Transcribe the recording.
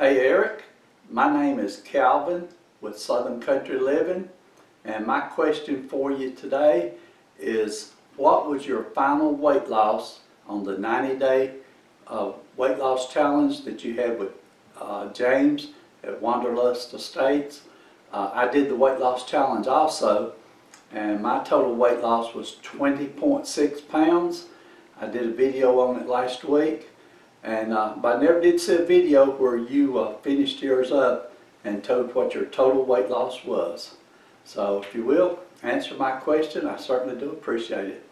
Hey Eric, my name is Calvin with Southern Country Living and my question for you today is what was your final weight loss on the 90 day uh, weight loss challenge that you had with uh, James at Wanderlust Estates? Uh, I did the weight loss challenge also and my total weight loss was 20.6 pounds. I did a video on it last week and uh, but I never did see a video where you uh, finished yours up and told what your total weight loss was. So if you will, answer my question. I certainly do appreciate it.